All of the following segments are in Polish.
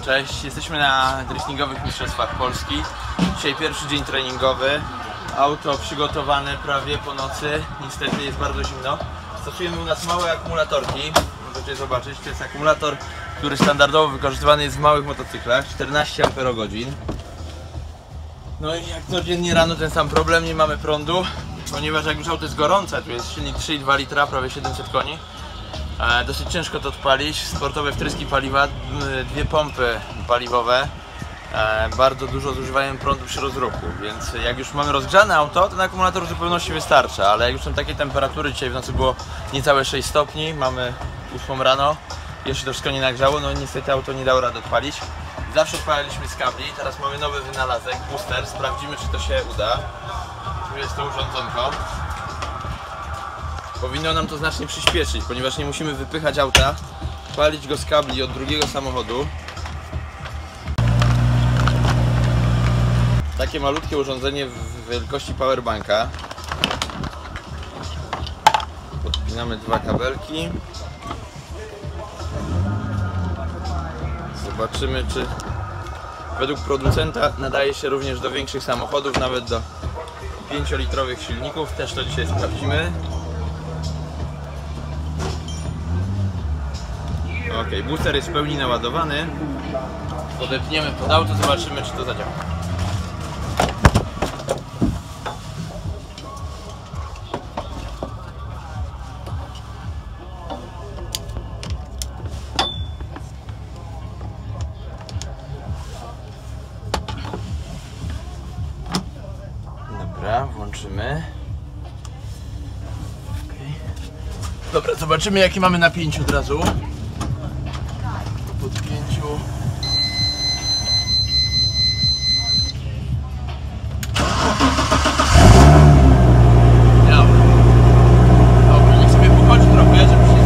Cześć, jesteśmy na driftingowych mistrzostwach Polski. Dzisiaj pierwszy dzień treningowy. Auto przygotowane prawie po nocy. Niestety jest bardzo zimno. Stosujemy u nas małe akumulatorki. Możecie zobaczyć, to jest akumulator, który standardowo wykorzystywany jest w małych motocyklach. 14 Ah. No i jak codziennie rano ten sam problem, nie mamy prądu. Ponieważ jak już auto jest gorące, tu jest silnik 3,2 litra, prawie 700 koni. E, Dosyć ciężko to odpalić. Sportowe wtryski paliwa, dwie pompy paliwowe. E, Bardzo dużo zużywają prądu przy rozruchu, więc jak już mamy rozgrzane auto, to ten akumulator w zupełności wystarcza, ale jak już są takie temperatury, dzisiaj w nocy było niecałe 6 stopni, mamy 8 rano, jeszcze to wszystko nie nagrzało, no niestety auto nie dało rady odpalić. Zawsze odpalaliśmy z kabli, teraz mamy nowy wynalazek, booster, sprawdzimy czy to się uda. Tu jest to urządzonko. Powinno nam to znacznie przyspieszyć, ponieważ nie musimy wypychać auta, palić go z kabli od drugiego samochodu. Takie malutkie urządzenie w wielkości powerbanka. Podpinamy dwa kabelki. Zobaczymy czy według producenta nadaje się również do większych samochodów, nawet do 5-litrowych silników. Też to dzisiaj sprawdzimy. Ok, booster jest w pełni naładowany. Podepniemy pod auto, zobaczymy czy to zadziała. Dobra, włączymy. Dobra, zobaczymy jakie mamy napięcie od razu. Po podpięciu. Działa. Dobra, niech sobie pochodzi trochę, żeby się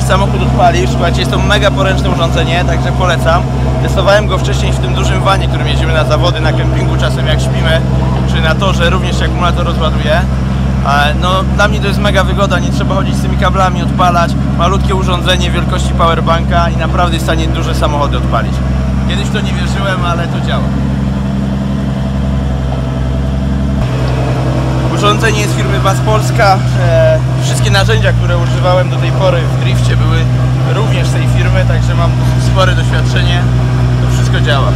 Widać samochód odpalił, słuchajcie, jest to mega poręczne urządzenie, także polecam. Testowałem go wcześniej w tym dużym wanie, którym jedziemy na zawody, na kempingu czasem jak śpimy, czy na torze, również się akumulator rozładuje. E, No dla mnie to jest mega wygoda, nie trzeba chodzić z tymi kablami, odpalać. Malutkie urządzenie wielkości powerbanka i naprawdę jest w stanie duże samochody odpalić. Kiedyś to nie wierzyłem, ale to działa. Urządzenie jest firmy Bas Polska. Wszystkie narzędzia, które używałem do tej pory w drifcie były również tej firmy, także mam spore doświadczenie. To wszystko działa.